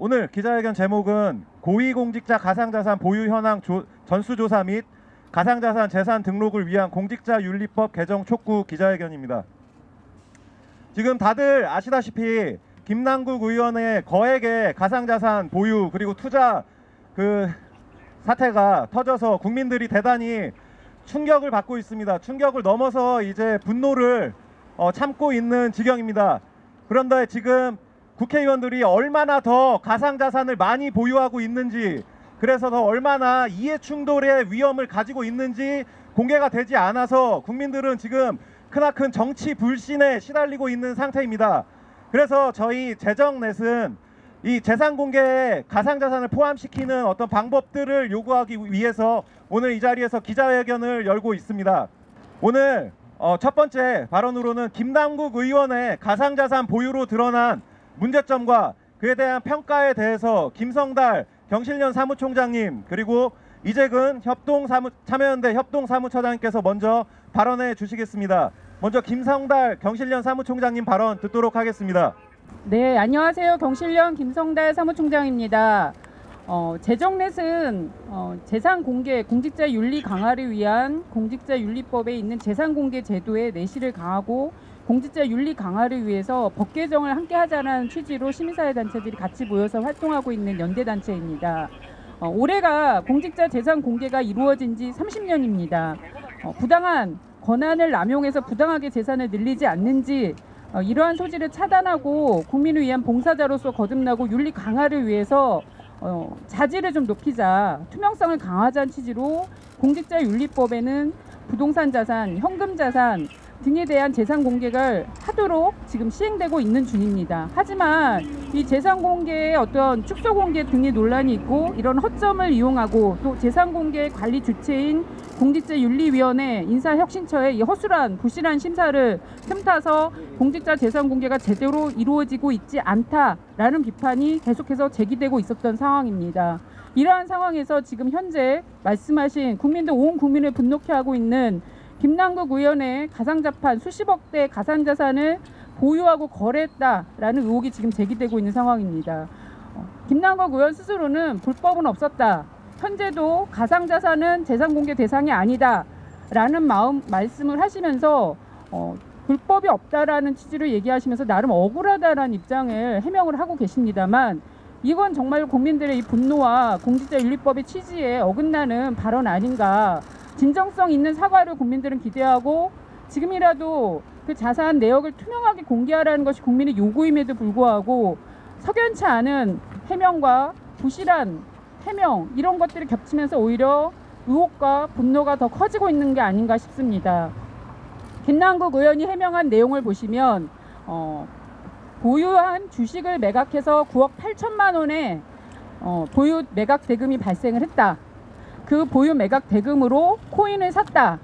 오늘 기자회견 제목은 고위공직자 가상자산 보유 현황 조- 전수조사 및 가상자산 재산 등록을 위한 공직자 윤리법 개정 촉구 기자회견입니다. 지금 다들 아시다시피 김남국 의원의 거액의 가상자산 보유 그리고 투자 그 사태가 터져서 국민들이 대단히 충격을 받고 있습니다. 충격을 넘어서 이제 분노를 어, 참고 있는 지경입니다. 그런데 지금 국회의원들이 얼마나 더 가상자산을 많이 보유하고 있는지 그래서 더 얼마나 이해 충돌의 위험을 가지고 있는지 공개가 되지 않아서 국민들은 지금 크나큰 정치 불신에 시달리고 있는 상태입니다. 그래서 저희 재정넷은 이 재산 공개에 가상자산을 포함시키는 어떤 방법들을 요구하기 위해서 오늘 이 자리에서 기자회견을 열고 있습니다. 오늘 어, 첫 번째 발언으로는 김남국 의원의 가상자산 보유로 드러난 문제점과 그에 대한 평가에 대해서 김성달 경실련 사무총장님 그리고 이재근 협동 사무 참여연대 협동 사무처장님께서 먼저 발언해 주시겠습니다. 먼저 김성달 경실련 사무총장님 발언 듣도록 하겠습니다. 네, 안녕하세요. 경실련 김성달 사무총장입니다. 어, 재정넷은 어, 재산 공개, 공직자 윤리 강화를 위한 공직자 윤리법에 있는 재산 공개 제도의 내실을 강하고 공직자 윤리 강화를 위해서 법 개정을 함께 하자는 취지로 시민사회 단체들이 같이 모여서 활동하고 있는 연대 단체입니다. 어, 올해가 공직자 재산 공개가 이루어진 지 30년입니다. 어, 부당한 권한을 남용해서 부당하게 재산을 늘리지 않는지 어, 이러한 소지를 차단하고 국민을 위한 봉사자로서 거듭나고 윤리 강화를 위해서 어, 자질을 좀 높이자 투명성을 강화하자는 취지로 공직자 윤리법에는 부동산 자산, 현금 자산 등에 대한 재산 공개를 하도록 지금 시행되고 있는 중입니다. 하지만 이 재산 공개의 어떤 축소 공개 등의 논란이 있고 이런 허점을 이용하고 또 재산 공개 관리 주체인 공직자윤리위원회 인사혁신처의 이 허술한 부실한 심사를 틈타서 공직자 재산 공개가 제대로 이루어지고 있지 않다라는 비판이 계속해서 제기되고 있었던 상황입니다. 이러한 상황에서 지금 현재 말씀하신 국민들 온 국민을 분노케 하고 있는 김남국 의원의 가상자판 수십억 대 가상자산을 보유하고 거래했다라는 의혹이 지금 제기되고 있는 상황입니다. 어, 김남국 의원 스스로는 불법은 없었다. 현재도 가상자산은 재산 공개 대상이 아니다 라는 마음 말씀을 하시면서 어, 불법이 없다라는 취지로 얘기하시면서 나름 억울하다라는 입장을 해명을 하고 계십니다만 이건 정말 국민들의 이 분노와 공직자윤리법의 취지에 어긋나는 발언 아닌가 진정성 있는 사과를 국민들은 기대하고 지금이라도 그 자산 내역을 투명하게 공개하라는 것이 국민의 요구임에도 불구하고 석연치 않은 해명과 부실한 해명 이런 것들이 겹치면서 오히려 의혹과 분노가 더 커지고 있는 게 아닌가 싶습니다. 김남국 의원이 해명한 내용을 보시면 어, 보유한 주식을 매각해서 9억 8천만 원의 어, 보유 매각 대금이 발생을 했다. 그 보유 매각 대금으로 코인을 샀다.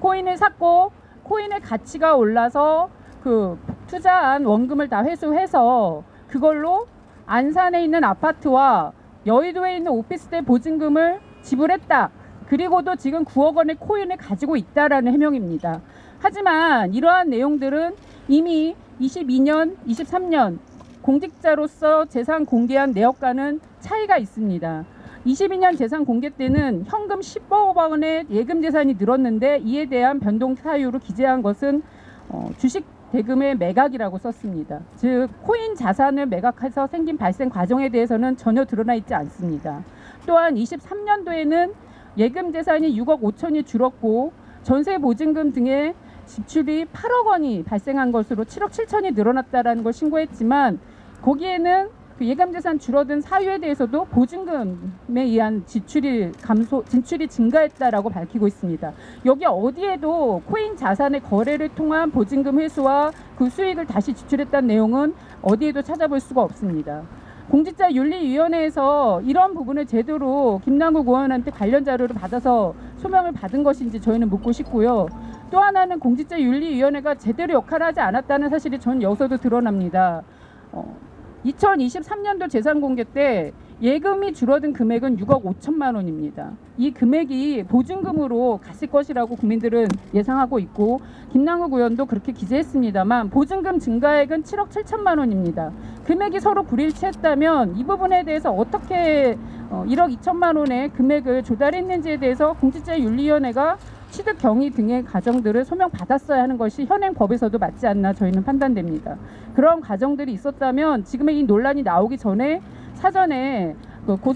코인을 샀고 코인의 가치가 올라서 그 투자한 원금을 다 회수해서 그걸로 안산에 있는 아파트와 여의도에 있는 오피스텔 보증금을 지불했다. 그리고도 지금 9억 원의 코인을 가지고 있다라는 해명입니다. 하지만 이러한 내용들은 이미 22년, 23년 공직자로서 재산 공개한 내역과는 차이가 있습니다. 22년 재산 공개 때는 현금 10억 원의 예금 재산이 늘었는데 이에 대한 변동 사유로 기재한 것은 어, 주식 대금의 매각이라고 썼습니다. 즉 코인 자산을 매각해서 생긴 발생 과정에 대해서는 전혀 드러나 있지 않습니다. 또한 23년도에는 예금 재산이 6억 5천이 줄었고 전세 보증금 등의 지출이 8억 원이 발생한 것으로 7억 7천이 늘어났다라는 걸 신고했지만 거기에는 그 예금 재산 줄어든 사유에 대해서도 보증금에 의한 지출이 감소, 진출이 증가했다라고 밝히고 있습니다. 여기 어디에도 코인 자산의 거래를 통한 보증금 회수와 그 수익을 다시 지출했다는 내용은 어디에도 찾아볼 수가 없습니다. 공직자윤리위원회에서 이런 부분을 제대로 김남국 의원한테 관련 자료를 받아서 소명을 받은 것인지 저희는 묻고 싶고요. 또 하나는 공직자윤리위원회가 제대로 역할을 하지 않았다는 사실이 전 여기서도 드러납니다. 어, 2023년도 재산 공개 때 예금이 줄어든 금액은 6억 5천만 원입니다. 이 금액이 보증금으로 갔을 것이라고 국민들은 예상하고 있고 김남국 의원도 그렇게 기재했습니다만 보증금 증가액은 7억 7천만 원입니다. 금액이 서로 불일치했다면 이 부분에 대해서 어떻게 어, 1억 2천만 원의 금액을 조달했는지에 대해서 공직자윤리위원회가 취득 경위 등의 과정들을 소명받았어야 하는 것이 현행 법에서도 맞지 않나 저희는 판단됩니다. 그런 과정들이 있었다면 지금의 이 논란이 나오기 전에 사전에 그 고-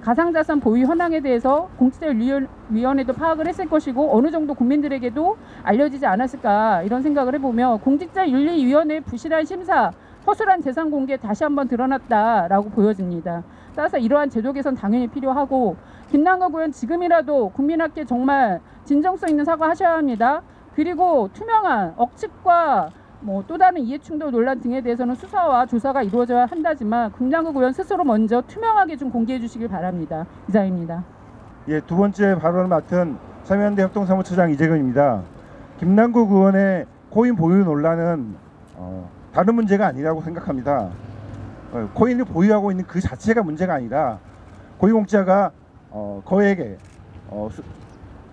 가상자산 보유 현황에 대해서 공직자윤리위원회도 파악을 했을 것이고 어느 정도 국민들에게도 알려지지 않았을까 이런 생각을 해보며 공직자윤리위원회 부실한 심사 허술한 재산 공개 다시 한번 드러났다라고 보여집니다. 따라서 이러한 제도 개선 당연히 필요하고 김남국 의원 지금이라도 국민학계 정말 진정성 있는 사과하셔야 합니다. 그리고 투명한 억측과 뭐 또 다른 이해충돌 논란 등에 대해서는 수사와 조사가 이루어져야 한다지만 김남국 의원 스스로 먼저 투명하게 좀 공개해 주시길 바랍니다. 이상입니다. 예, 두 번째 발언을 맡은 참여연대 협동사무처장 이재근입니다. 김남국 의원의 코인 보유 논란은 어, 다른 문제가 아니라고 생각합니다. 어, 코인을 보유하고 있는 그 자체가 문제가 아니라 고위공자가 어, 거액의 어, 수,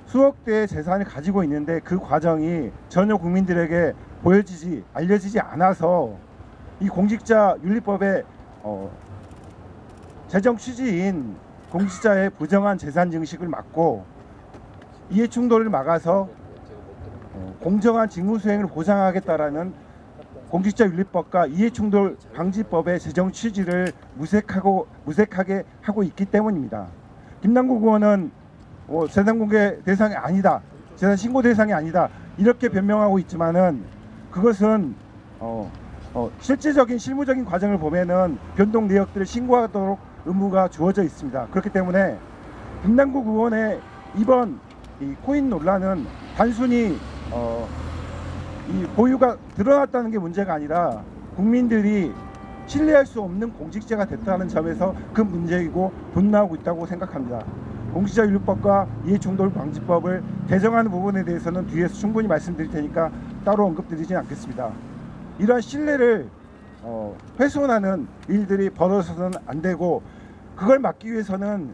수억 대의 재산을 가지고 있는데 그 과정이 전혀 국민들에게 보여지지 알려지지 않아서 이 공직자 윤리법의 어, 재정 취지인 공직자의 부정한 재산 증식을 막고 이해 충돌을 막아서 어, 공정한 직무 수행을 보장하겠다라는 공직자윤리법과 이해충돌 방지법의 재정 취지를 무색하고 무색하게 하고 있기 때문입니다. 김남국 의원은 어, 재산 공개 대상이 아니다, 재산 신고 대상이 아니다 이렇게 변명하고 있지만은 그것은 어, 어, 실질적인 실무적인 과정을 보면은 변동 내역들을 신고하도록 의무가 주어져 있습니다. 그렇기 때문에 김남국 의원의 이번 이 코인 논란은 단순히 어, 이 보유가 드러났다는 게 문제가 아니라 국민들이 신뢰할 수 없는 공직자가 됐다는 점에서 그 문제이고 분노하고 있다고 생각합니다. 공직자윤리법과 이해충돌방지법을 개정하는 부분에 대해서는 뒤에서 충분히 말씀드릴 테니까 따로 언급드리진 않겠습니다. 이러한 신뢰를 어, 훼손하는 일들이 벌어서는 안 되고 그걸 막기 위해서는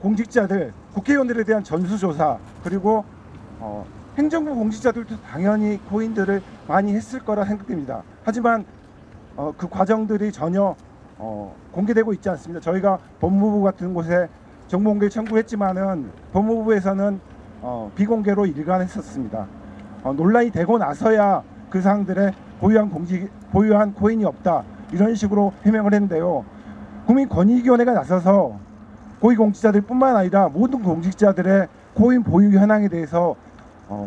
공직자들, 국회의원들에 대한 전수조사 그리고 어, 행정부 공직자들도 당연히 코인들을 많이 했을 거라 생각됩니다. 하지만 어, 그 과정들이 전혀 어, 공개되고 있지 않습니다. 저희가 법무부 같은 곳에 정보공개를 청구했지만은 법무부에서는 어, 비공개로 일관했었습니다. 어, 논란이 되고 나서야 그 사람들의 보유한 공직 보유한 코인이 없다 이런 식으로 해명을 했는데요. 국민권익위원회가 나서서 고위공직자들뿐만 아니라 모든 공직자들의 코인 보유 현황에 대해서 어,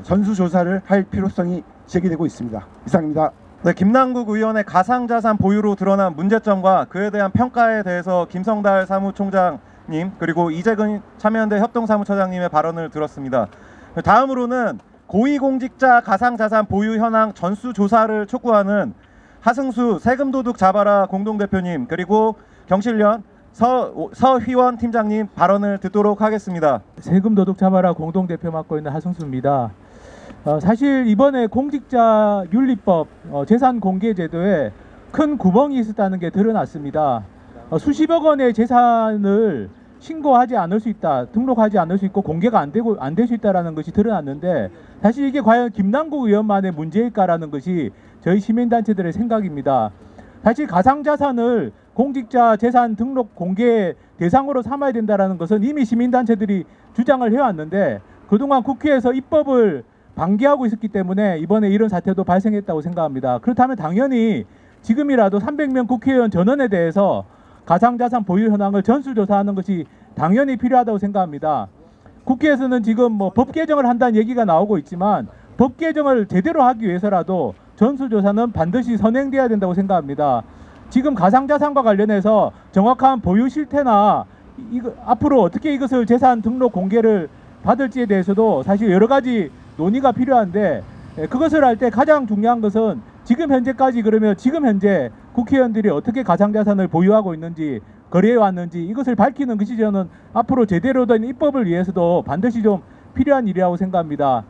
전수 조사를 할 필요성이 제기되고 있습니다. 이상입니다. 네, 김남국 의원의 가상자산 보유로 드러난 문제점과 그에 대한 평가에 대해서 김성달 사무총장님 그리고 이재근 참여연대 협동사무처장님의 발언을 들었습니다. 다음으로는 고위공직자 가상자산 보유 현황 전수조사를 촉구하는 하승수 세금도둑 잡아라 공동대표님 그리고 경실련 서, 서휘원 팀장님 발언을 듣도록 하겠습니다. 세금 도둑 잡아라 공동 대표 맡고 있는 하승수입니다. 어, 사실 이번에 공직자 윤리법 어, 재산 공개 제도에 큰 구멍이 있었다는 게 드러났습니다. 어, 수십억 원의 재산을 신고하지 않을 수 있다, 등록하지 않을 수 있고 공개가 안 되고 안 될 수 있다라는 것이 드러났는데 사실 이게 과연 김남국 의원만의 문제일까라는 것이 저희 시민단체들의 생각입니다. 사실 가상자산을 공직자 재산 등록 공개 대상으로 삼아야 된다라는 것은 이미 시민단체들이 주장을 해왔는데 그동안 국회에서 입법을 방기하고 있었기 때문에 이번에 이런 사태도 발생했다고 생각합니다. 그렇다면 당연히 지금이라도 300명 국회의원 전원에 대해서 가상자산 보유 현황을 전수조사하는 것이 당연히 필요하다고 생각합니다. 국회에서는 지금 뭐 법 개정을 한다는 얘기가 나오고 있지만 법 개정을 제대로 하기 위해서라도 전수조사는 반드시 선행돼야 된다고 생각합니다. 지금 가상자산과 관련해서 정확한 보유 실태나 이거 앞으로 어떻게 이것을 재산 등록 공개를 받을지에 대해서도 사실 여러 가지 논의가 필요한데 예, 그것을 할 때 가장 중요한 것은 지금 현재까지 그러면 지금 현재 국회의원들이 어떻게 가상자산을 보유하고 있는지 거래해 왔는지 이것을 밝히는 것이 저는 앞으로 제대로 된 입법을 위해서도 반드시 좀 필요한 일이라고 생각합니다.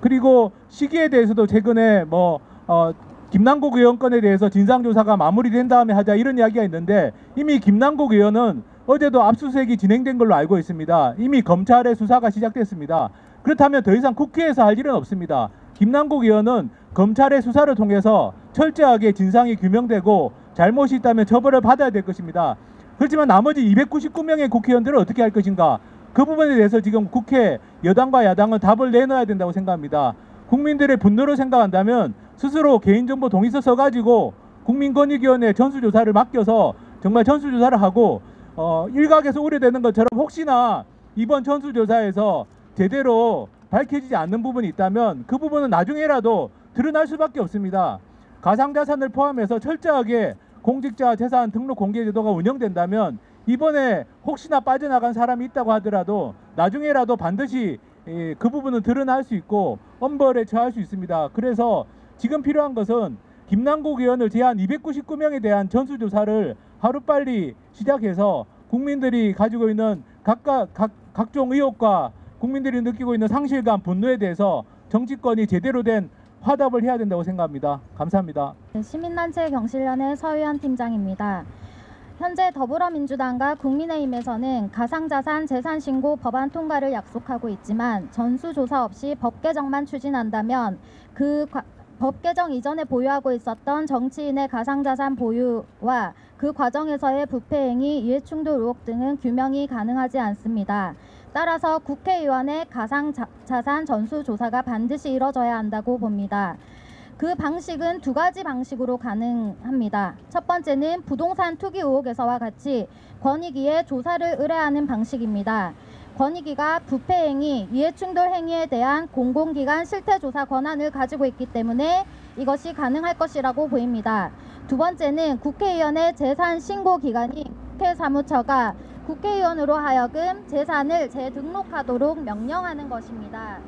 그리고 시기에 대해서도 최근에 뭐 어, 김남국 의원 건에 대해서 진상조사가 마무리된 다음에 하자 이런 이야기가 있는데 이미 김남국 의원은 어제도 압수수색이 진행된 걸로 알고 있습니다. 이미 검찰의 수사가 시작됐습니다. 그렇다면 더 이상 국회에서 할 일은 없습니다. 김남국 의원은 검찰의 수사를 통해서 철저하게 진상이 규명되고 잘못이 있다면 처벌을 받아야 될 것입니다. 그렇지만 나머지 299명의 국회의원들은 어떻게 할 것인가? 그 부분에 대해서 지금 국회 여당과 야당은 답을 내놔야 된다고 생각합니다. 국민들의 분노를 생각한다면 스스로 개인정보 동의서 써가지고 국민권익위원회 전수조사를 맡겨서 정말 전수조사를 하고 어, 일각에서 우려되는 것처럼 혹시나 이번 전수조사에서 제대로 밝혀지지 않는 부분이 있다면 그 부분은 나중에라도 드러날 수밖에 없습니다. 가상자산을 포함해서 철저하게 공직자 재산 등록 공개 제도가 운영된다면 이번에 혹시나 빠져나간 사람이 있다고 하더라도 나중에라도 반드시 예, 그 부분은 드러날 수 있고 엄벌에 처할 수 있습니다. 그래서 지금 필요한 것은 김남국 의원을 제한 299명에 대한 전수조사를 하루빨리 시작해서 국민들이 가지고 있는 각각 각, 각종 의혹과 국민들이 느끼고 있는 상실감, 분노에 대해서 정치권이 제대로 된 화답을 해야 된다고 생각합니다. 감사합니다. 시민단체 경실련의 서유현 팀장입니다. 현재 더불어민주당과 국민의힘에서는 가상자산 재산신고 법안 통과를 약속하고 있지만 전수조사 없이 법 개정만 추진한다면 그 과- 법 개정 이전에 보유하고 있었던 정치인의 가상자산 보유와 그 과정에서의 부패행위, 이해충돌 의혹 등은 규명이 가능하지 않습니다. 따라서 국회의원의 가상자산 전수조사가 반드시 이뤄져야 한다고 봅니다. 그 방식은 두 가지 방식으로 가능합니다. 첫 번째는 부동산 투기 의혹에서와 같이 권익위에 조사를 의뢰하는 방식입니다. 권익위가 부패 행위, 이해충돌 행위에 대한 공공기관 실태조사 권한을 가지고 있기 때문에 이것이 가능할 것이라고 보입니다. 두 번째는 국회의원의 재산 신고 기관인 국회 사무처가 국회의원으로 하여금 재산을 재등록하도록 명령하는 것입니다.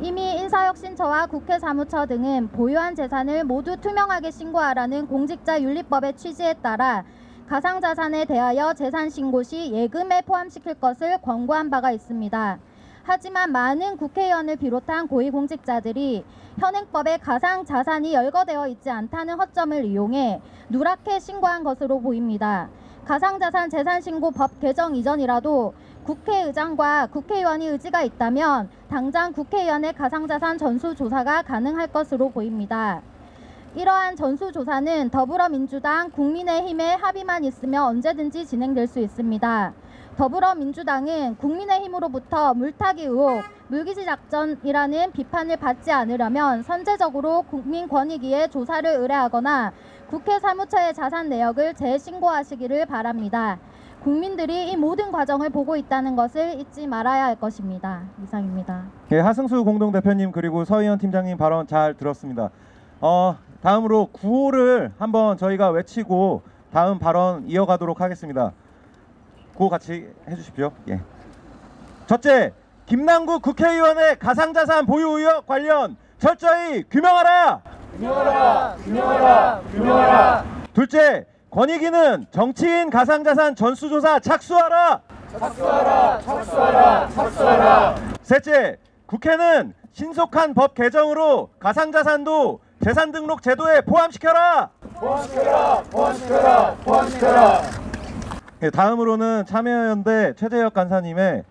이미 인사혁신처와 국회 사무처 등은 보유한 재산을 모두 투명하게 신고하라는 공직자윤리법의 취지에 따라 가상자산에 대하여 재산 신고 시 예금에 포함시킬 것을 권고한 바가 있습니다. 하지만 많은 국회의원을 비롯한 고위공직자들이 현행법에 가상자산이 열거되어 있지 않다는 허점을 이용해 누락해 신고한 것으로 보입니다. 가상자산 재산신고법 개정 이전이라도 국회의장과 국회의원이 의지가 있다면 당장 국회의원의 가상자산 전수조사가 가능할 것으로 보입니다. 이러한 전수조사는 더불어민주당, 국민의힘의 합의만 있으면 언제든지 진행될 수 있습니다. 더불어민주당은 국민의힘으로부터 물타기 의혹, 물기지 작전이라는 비판을 받지 않으려면 선제적으로 국민권익위에 조사를 의뢰하거나 국회 사무처의 자산 내역을 재신고하시기를 바랍니다. 국민들이 이 모든 과정을 보고 있다는 것을 잊지 말아야 할 것입니다. 이상입니다. 예, 하승수 공동대표님 그리고 서희연 팀장님 발언 잘 들었습니다. 어, 다음으로 구호를 한번 저희가 외치고 다음 발언 이어가도록 하겠습니다. 구호 같이 해주십시오. 예. 첫째, 김남국 국회의원의 가상자산 보유 의혹 관련 철저히 규명하라. 규명하라. 규명하라. 규명하라. 둘째, 권익위는 정치인 가상자산 전수조사 착수하라. 셋째, 국회는 신속한 법 개정으로 가상자산도 재산 등록 제도에 포함시켜라. 포함시켜라. 포함시켜라. 포함시켜라. 예, 다음으로는 참여연대 최재혁 간사님의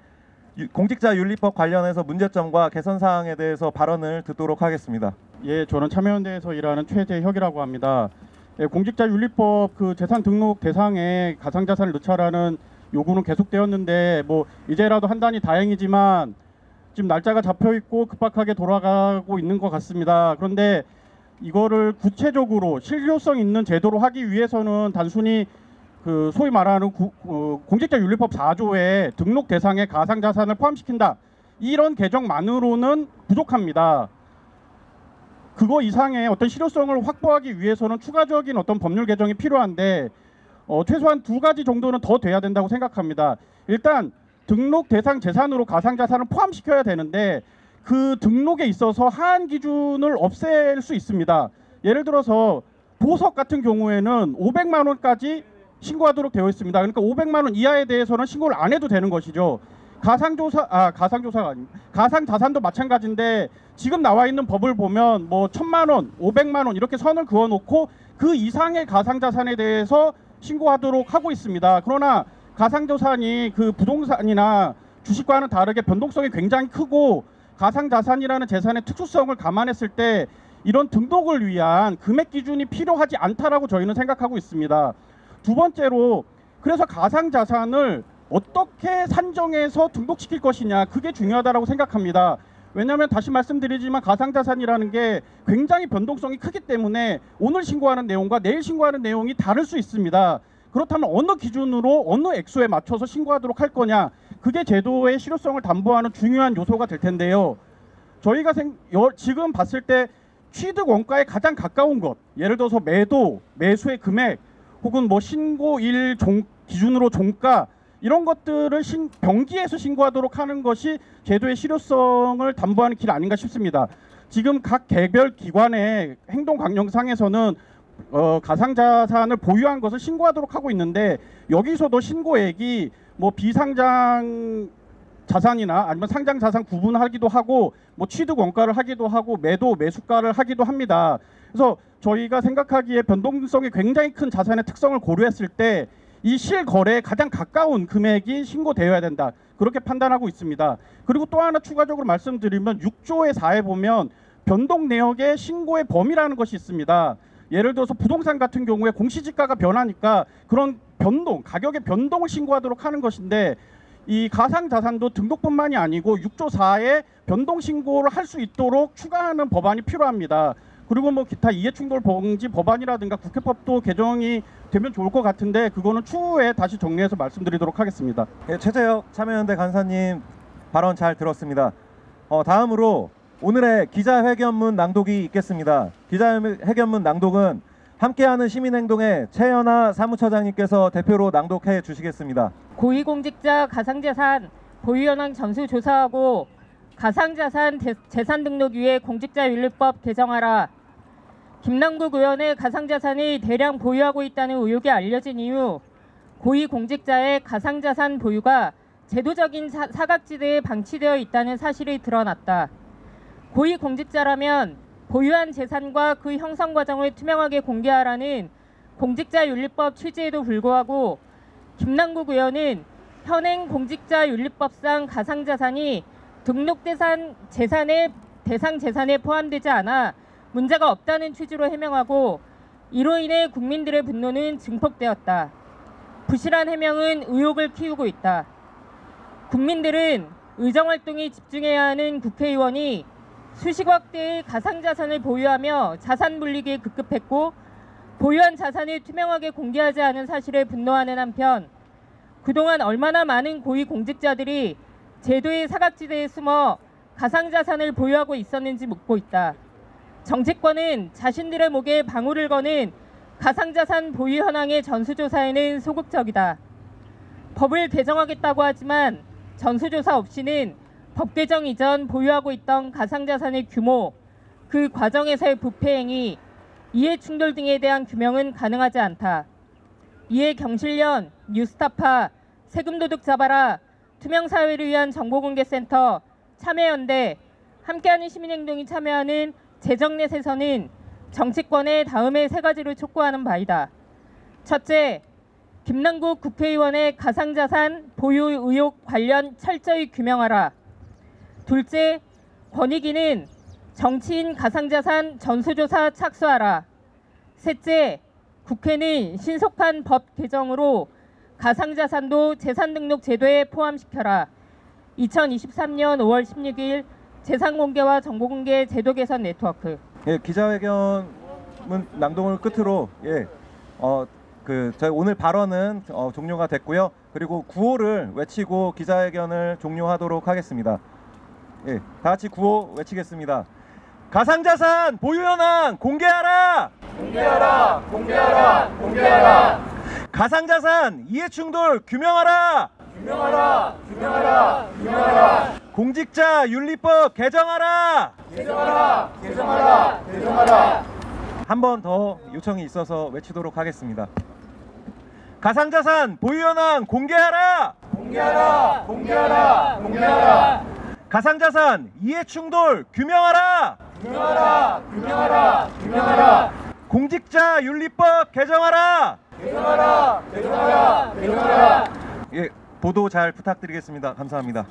유- 공직자 윤리법 관련해서 문제점과 개선 사항에 대해서 발언을 듣도록 하겠습니다. 예, 저는 참여연대에서 일하는 최재혁이라고 합니다. 예, 공직자 윤리법 그 재산 등록 대상에 가상자산을 넣자라는 요구는 계속되었는데 뭐 이제라도 한다니 다행이지만 지금 날짜가 잡혀 있고 급박하게 돌아가고 있는 것 같습니다. 그런데 이거를 구체적으로 실효성 있는 제도로 하기 위해서는 단순히 그 소위 말하는 구- 어, 공직자 윤리법 4조에 등록 대상에 가상 자산을 포함시킨다 이런 개정만으로는 부족합니다. 그거 이상의 어떤 실효성을 확보하기 위해서는 추가적인 어떤 법률 개정이 필요한데 어, 최소한 두 가지 정도는 더 돼야 된다고 생각합니다. 일단 등록 대상 재산으로 가상 자산을 포함시켜야 되는데 그 등록에 있어서 하한 기준을 없앨 수 있습니다. 예를 들어서 보석 같은 경우에는 500만 원까지 신고하도록 되어 있습니다. 그러니까 500만 원 이하에 대해서는 신고를 안 해도 되는 것이죠. 가상조사 아 가상조사가 아니 가상 자산도 마찬가지인데 지금 나와 있는 법을 보면 뭐 천만 원, 오백만 원 이렇게 선을 그어 놓고 그 이상의 가상 자산에 대해서 신고하도록 하고 있습니다. 그러나 가상자산이 그 부동산이나 주식과는 다르게 변동성이 굉장히 크고 가상자산이라는 재산의 특수성을 감안했을 때 이런 등록을 위한 금액 기준이 필요하지 않다라고 저희는 생각하고 있습니다. 두 번째로 그래서 가상자산을 어떻게 산정해서 등록시킬 것이냐 그게 중요하다라고 생각합니다. 왜냐하면 다시 말씀드리지만 가상자산이라는 게 굉장히 변동성이 크기 때문에 오늘 신고하는 내용과 내일 신고하는 내용이 다를 수 있습니다. 그렇다면 어느 기준으로 어느 액수에 맞춰서 신고하도록 할 거냐 그게 제도의 실효성을 담보하는 중요한 요소가 될 텐데요. 저희가 생, 여, 지금 봤을 때 취득 원가에 가장 가까운 것 예를 들어서 매도 매수의 금액 혹은 뭐 신고일 종, 기준으로 종가 이런 것들을 신, 병기에서 신고하도록 하는 것이 제도의 실효성을 담보하는 길 아닌가 싶습니다. 지금 각 개별 기관의 행동 강령상에서는 어, 가상자산을 보유한 것을 신고하도록 하고 있는데 여기서도 신고액이 뭐 비상장 자산이나 아니면 상장 자산 구분하기도 하고 뭐 취득 원가를 하기도 하고 매도 매수가를 하기도 합니다. 그래서 저희가 생각하기에 변동성이 굉장히 큰 자산의 특성을 고려했을 때 이 실거래에 가장 가까운 금액이 신고되어야 된다. 그렇게 판단하고 있습니다. 그리고 또 하나 추가적으로 말씀드리면 6조의 4에 보면 변동 내역의 신고의 범위라는 것이 있습니다. 예를 들어서 부동산 같은 경우에 공시지가가 변하니까 그런 변동, 가격의 변동을 신고하도록 하는 것인데 이 가상 자산도 등록뿐만이 아니고 6조 4에 변동 신고를 할 수 있도록 추가하는 법안이 필요합니다. 그리고 뭐 기타 이해충돌 방지 법안이라든가 국회법도 개정이 되면 좋을 것 같은데 그거는 추후에 다시 정리해서 말씀드리도록 하겠습니다. 예, 최재혁 참여연대 간사님 발언 잘 들었습니다. 어, 다음으로 오늘의 기자회견문 낭독이 있겠습니다. 기자회견문 낭독은 함께하는 시민행동의 최연아 사무처장님께서 대표로 낭독해 주시겠습니다. 고위공직자 가상자산 보유현황 전수 조사하고 가상자산 대- 재산 등록 위에 공직자윤리법 개정하라. 김남국 의원의 가상자산이 대량 보유하고 있다는 의혹이 알려진 이후 고위공직자의 가상자산 보유가 제도적인 사, 사각지대에 방치되어 있다는 사실이 드러났다. 고위공직자라면 보유한 재산과 그 형성 과정을 투명하게 공개하라는 공직자윤리법 취지에도 불구하고 김남국 의원은 현행 공직자윤리법상 가상자산이 등록대상 재산의 대상 재산에 포함되지 않아 문제가 없다는 취지로 해명하고 이로 인해 국민들의 분노는 증폭되었다. 부실한 해명은 의혹을 키우고 있다. 국민들은 의정활동에 집중해야 하는 국회의원이 수십억 대의 가상자산을 보유하며 자산 물리기에 급급했고 보유한 자산을 투명하게 공개하지 않은 사실에 분노하는 한편 그동안 얼마나 많은 고위 공직자들이 제도의 사각지대에 숨어 가상자산을 보유하고 있었는지 묻고 있다. 정치권은 자신들의 목에 방울을 거는 가상자산 보유 현황의 전수조사에는 소극적이다. 법을 개정하겠다고 하지만 전수조사 없이는 법 개정 이전 보유하고 있던 가상자산의 규모, 그 과정에서의 부패 행위, 이해 충돌 등에 대한 규명은 가능하지 않다. 이에 경실련, 뉴스타파, 세금도둑 잡아라, 투명사회를 위한 정보공개센터, 참여연대, 함께하는 시민행동이 참여하는 재정넷에서는 정치권의 다음의 세 가지를 촉구하는 바이다. 첫째, 김남국 국회의원의 가상자산 보유 의혹 관련 철저히 규명하라. 둘째, 권익위는 정치인 가상자산 전수조사 착수하라. 셋째, 국회는 신속한 법 개정으로 가상자산도 재산등록 제도에 포함시켜라. 2023년 5월 16일 재산공개와 정보공개 제도 개선 네트워크. 예, 기자회견문 낭독을 끝으로 예, 어, 그 저희 오늘 발언은 어, 종료가 됐고요. 그리고 구호를 외치고 기자회견을 종료하도록 하겠습니다. 예, 다 같이 구호 외치겠습니다. 가상자산 보유 현황 공개하라! 공개하라! 공개하라! 공개하라! 가상자산 이해충돌 규명하라! 규명하라! 규명하라! 규명하라! 공직자 윤리법 개정하라! 한번 더 요청이 있어서 외치도록 하겠습니다. 가상자산 보유 현황 공개하라! 공개하라! 공개하라! 공개하라! 가상자산 이해 충돌 규명하라! 규명하라! 규명하라! 규명하라! 공직자 윤리법 개정하라! 개정하라! 개정하라! 개정하라! 예, 보도 잘 부탁드리겠습니다. 감사합니다.